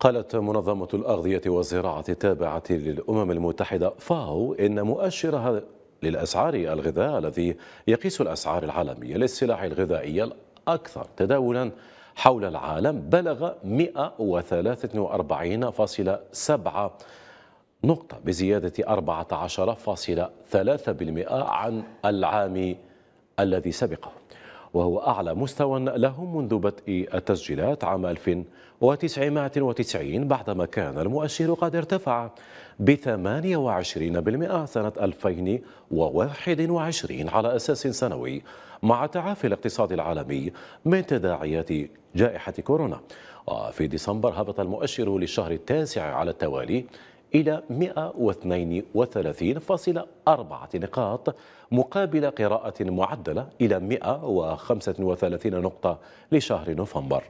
قالت منظمة الأغذية والزراعة التابعة للأمم المتحدة فاو إن مؤشر للأسعار الغذاء الذي يقيس الأسعار العالمية للسلع الغذائية الأكثر تداولا حول العالم بلغ 143.7 نقطة بزيادة 14.3% عن العام الذي سبقه. وهو أعلى مستوى له منذ بدء التسجيلات عام 1990 بعدما كان المؤشر قد ارتفع ب 28% سنة 2021 على أساس سنوي مع تعافي الاقتصاد العالمي من تداعيات جائحة كورونا. وفي ديسمبر هبط المؤشر للشهر التاسع على التوالي إلى 132.4 نقاط مقابل قراءة معدلة إلى 135 نقطة لشهر نوفمبر.